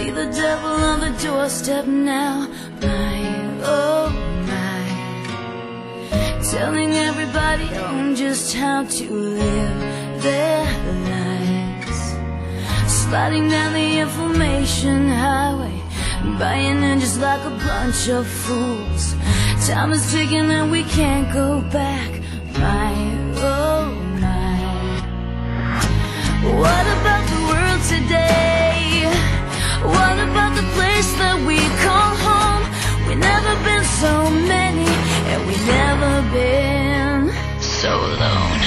See the devil on the doorstep now, my oh my. Telling everybody on just how to live their lives. Sliding down the information highway, buying in just like a bunch of fools. Time is ticking and we can't go back, my oh my. What about the world today? So alone.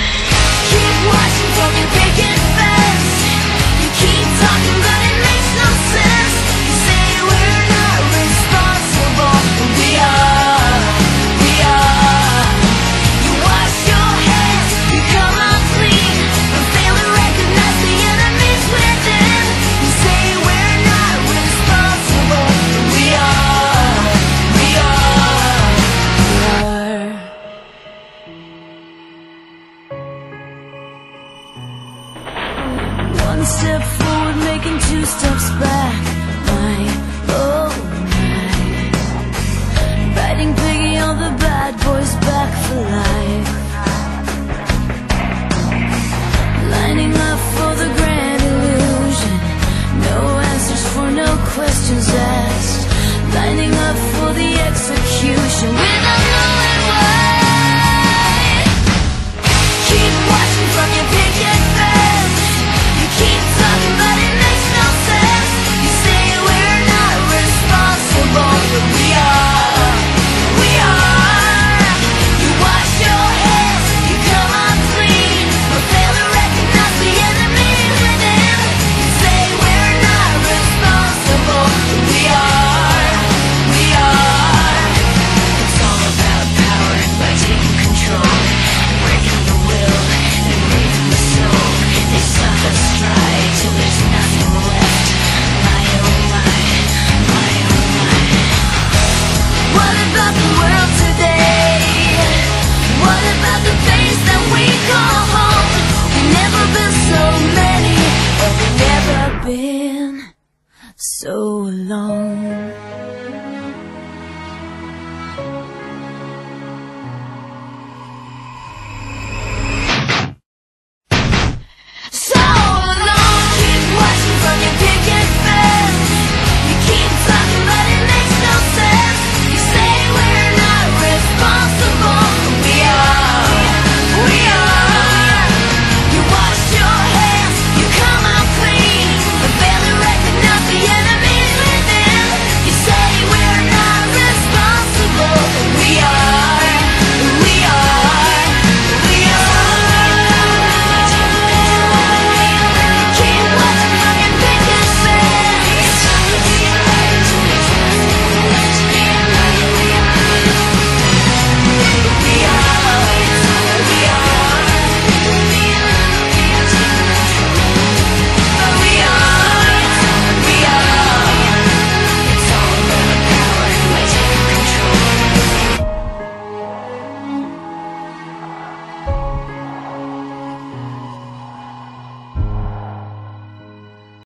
Step forward, making two steps back. My, oh my. Biting piggy on the bad boys back for life. Lining up for the grand illusion. No answers for no questions asked. Lining up for the execution so many,